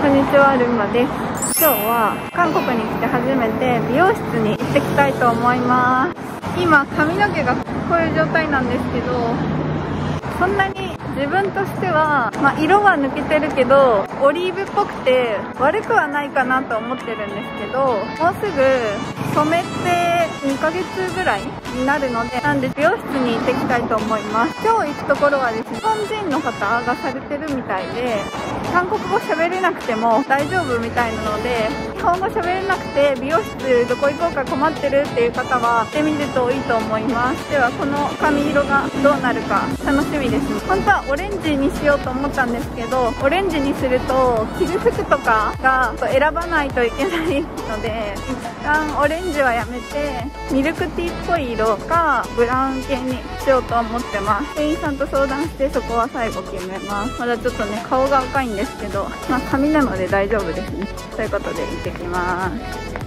こんにちはルンマです。今日は韓国に来て初めて美容室に行ってきたいと思います。今髪の毛がこういう状態なんですけどそんなに自分としては、まあ、色は抜けてるけどオリーブっぽくて悪くはないかなと思ってるんですけどもうすぐ染めて2ヶ月ぐらいになるのでなんで美容室に行ってきたいと思います。今日行くところはですね日本人の方がされてるみたいで韓国語喋れなくても大丈夫みたいなので日本語喋れなくて美容室どこ行こうか困ってるっていう方は行ってみるといいと思います。ではこの髪色がどうなるか楽しみです本当はオレンジにしようと思ったんですけどオレンジにすると着る服とかが選ばないといけないので一旦オレンジはやめてミルクティーっぽい色かブラウン系にしようと思ってます。店員さんと相談してそこは最後決めます。まだちょっとね顔が赤いんですけどまあ髪なので大丈夫ですね。ということで行ってきます。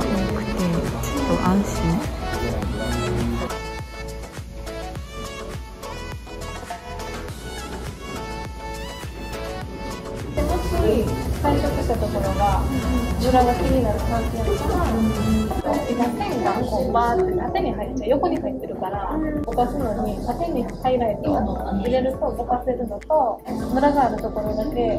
が多くてちょっと安心最初したところがムラが気になる感じやから今線がこうバーって縦に入っちゃう横に入ってるからぼかすのに縦にハイライトを入れるとぼかせるのとムラがあるところだけ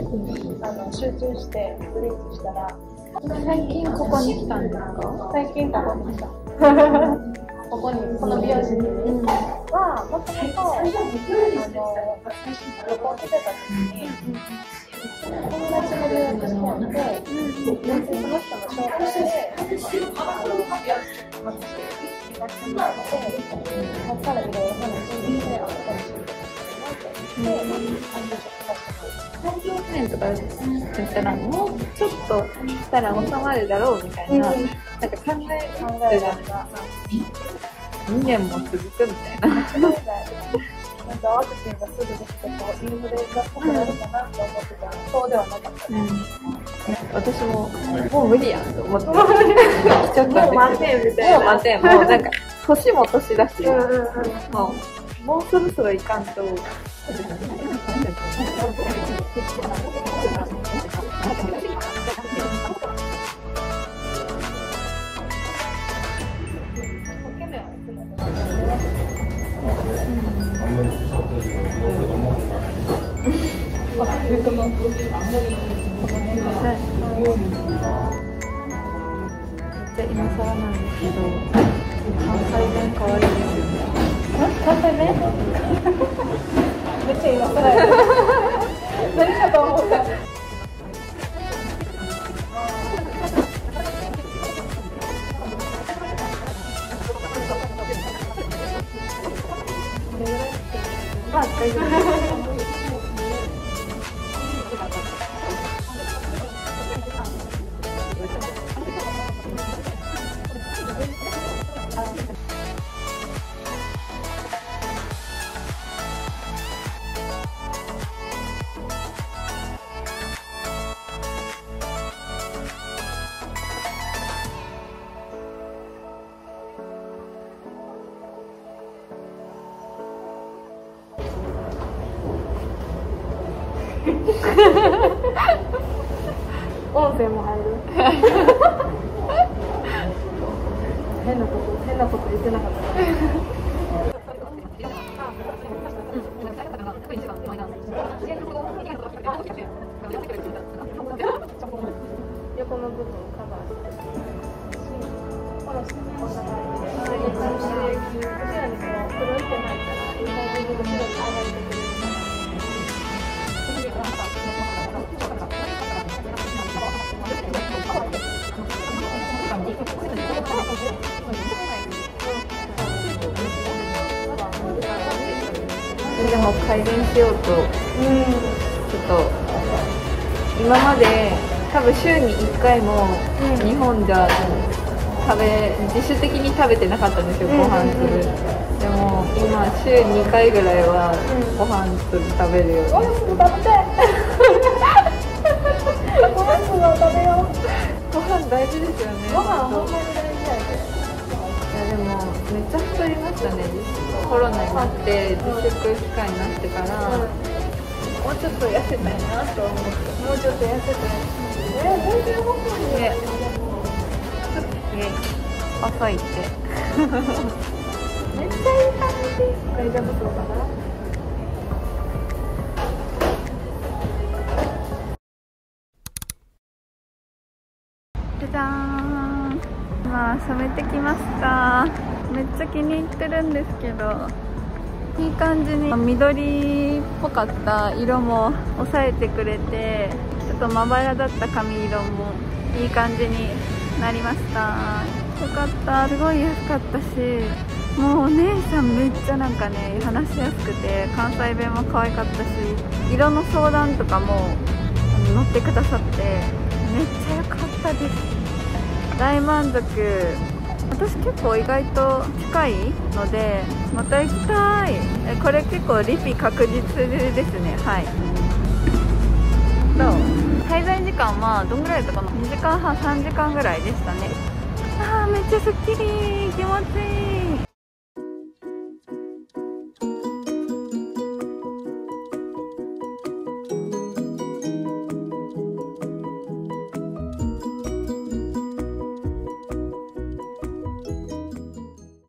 あの集中してブリーチしたら最近ここに来たんですか？最近ここに来た。ここにこの美容室に。はもともとあの旅行来てた時に友達の留学してあって、全然その人の紹介で、美容室まず行かせてもらって、そこからいろいろ話100円とか言ったらもうちょっとしたら収まるだろうみたいな、うん、なんか考え考えが2年も続くみたいな。なんかワクチンがすぐできてインフレがっぽくなるかなと思ってた、そうではなかった、うん、私ももう無理やんと思って。もう満点みたいな。もう満点。もうなんか年も年だし、んんん、もうもうそろそろいかんと。めっちゃ今更なん。ですけど関西弁可愛いですよね関西弁めっちゃ今更や何かと思った。まあ大丈夫音声も入る。変なこと変なこと言ってなかった。横の部分をカバーしてこの下こんな感じで後にこ黒いがた。らのが上がってくる。でも改善しようとちょっと今まで多分週に1回もうん。日本じゃ食べ自主的に食べてなかったんですようんご飯粒でも今週2回ぐらいはうんご飯粒食べるように。ご飯すぐ食べてご飯すぐ食べよう。ご飯大事ですよね。ご飯ほんまに大事やでいやでもめっちゃ太りましたね。コロナになって自粛期間になってから、もうちょっと痩せたいなと思って。もうちょっと痩せたい。え全然動かないね。遅いってめっちゃいい感じ。大丈夫そうかな。じゃじゃーん。まあ染めてきました。めっちゃ気に入ってるんですけど。いい感じに。緑っぽかった色も抑えてくれてちょっとまばらだった髪色もいい感じになりました。よかった。すごい安かったし。もうお姉さんめっちゃなんかね話しやすくて関西弁も可愛かったし色の相談とかも乗ってくださってめっちゃ良かったです。大満足。私結構意外と近いのでまた行きたい。えこれ結構リピ確実ですね。はい。どう？滞在時間はどんぐらいだったかな2時間半3時間ぐらいでしたね。あーめっちゃすっきり。気持ちいい